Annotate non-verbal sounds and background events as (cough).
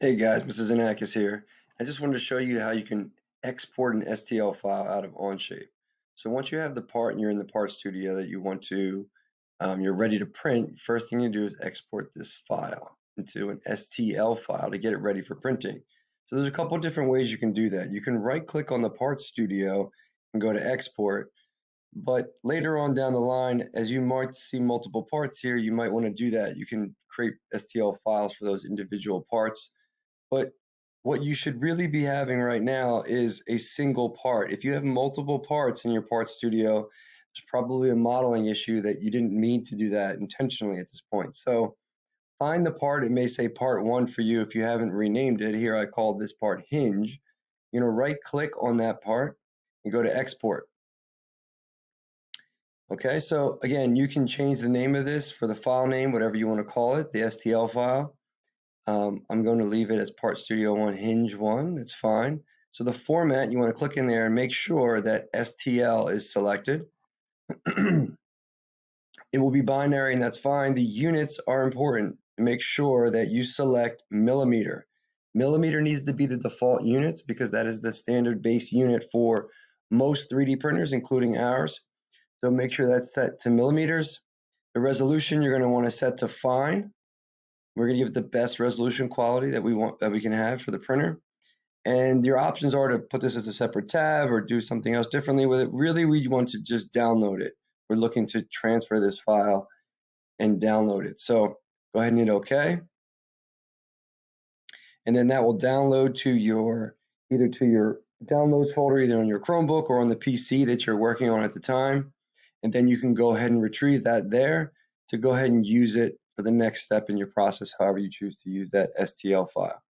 Hey guys, Mr. Xenakis here. I just wanted to show you how you can export an STL file out of Onshape. So once you have the part and you're in the part studio that you want to, um, you're ready to print, first thing you do is export this file into an STL file to get it ready for printing. So there's a couple different ways you can do that. You can right click on the part studio and go to export, but later on down the line, as you might see multiple parts here, you might want to do that. You can create STL files for those individual parts but what you should really be having right now is a single part. If you have multiple parts in your part studio, there's probably a modeling issue that you didn't mean to do that intentionally at this point. So find the part. It may say part one for you if you haven't renamed it. Here I called this part hinge. Going to right click on that part and go to export. Okay, so again, you can change the name of this for the file name, whatever you want to call it, the STL file. Um, I'm going to leave it as Part Studio 1 Hinge 1. That's fine. So the format, you want to click in there and make sure that STL is selected. (clears throat) it will be binary and that's fine. The units are important. Make sure that you select millimeter. Millimeter needs to be the default units because that is the standard base unit for most 3D printers, including ours. So make sure that's set to millimeters. The resolution you're going to want to set to fine. We're going to give it the best resolution quality that we want that we can have for the printer. And your options are to put this as a separate tab or do something else differently with it. Really, we want to just download it. We're looking to transfer this file and download it. So go ahead and hit OK. And then that will download to your either to your downloads folder, either on your Chromebook or on the PC that you're working on at the time. And then you can go ahead and retrieve that there to go ahead and use it for the next step in your process, however you choose to use that STL file.